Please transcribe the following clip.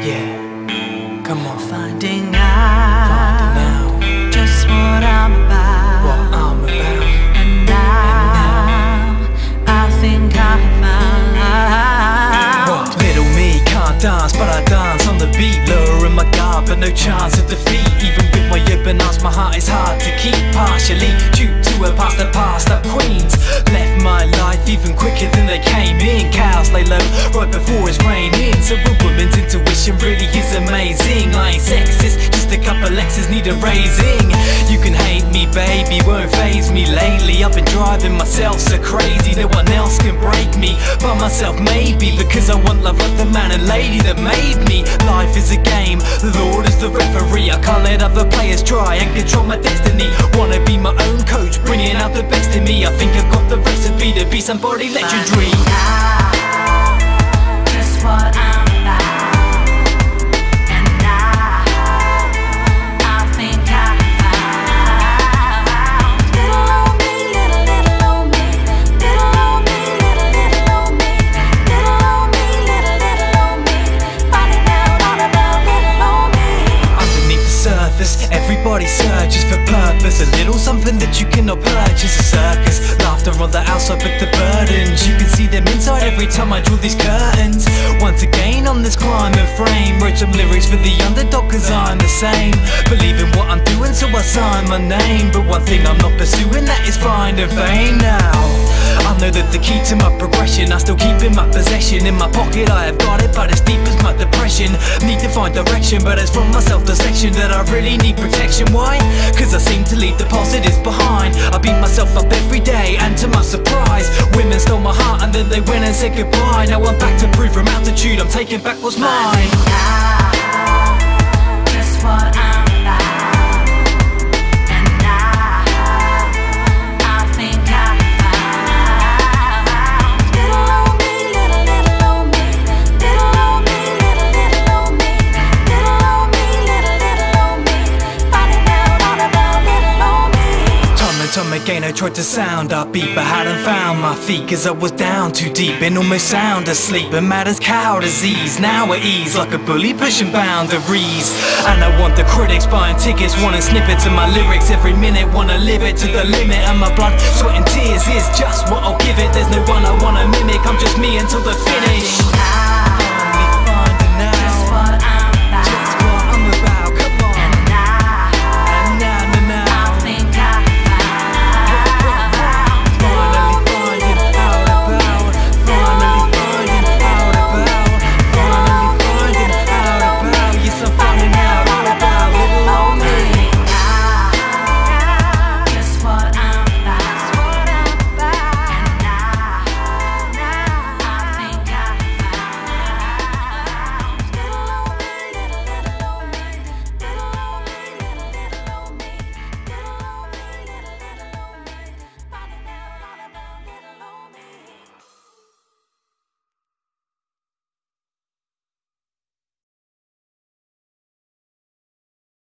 Yeah, come on. Finding out, Finding out. just what I'm about. And now. I think I found. What? Little me can't dance, but I dance on the beat. Lowering my guard, but no chance of defeat. Even with my open arms, my heart is hard to keep. Partially due to a past the past of Queens. Left my life even quicker the raising. You can hate me baby, won't phase me. Lately I've been driving myself so crazy No one else can break me, by myself maybe Because I want love like the man and lady that made me. Life is a game, the Lord is the referee. I can't let other players try and control my destiny. Wanna be my own coach, bringing out the best in me. I think I've got the recipe to be somebody legendary everybody searches for purpose. A little something that you cannot purchase. A circus, laughter on the outside but the burdens. You can see them inside every time I draw these curtains. Once again on this climbing frame Wrote some lyrics for the underdog cause I'm the same. Believe in what I'm doing so I sign my name. But one thing I'm not pursuing that is finding fame now I know that the key to my progression I still keep in my possession. In my pocket I have got it but as deep as my depression. Need to find direction but it's from myself the section That I really need protection. Why? Cause I seem to leave the positives behind. I beat myself up every day and to my surprise Women stole my heart and then they went and said goodbye. Now I'm back to prove from altitude I'm taking back what's mine. What I'm I tried to sound upbeat But hadn't found my feet Cause I was down too deep And almost sound asleep. And mad as cow disease Now at ease Like a bully pushing boundaries. And I want the critics buying tickets Wanting snippets of my lyrics. Every minute wanna live it to the limit And my blood,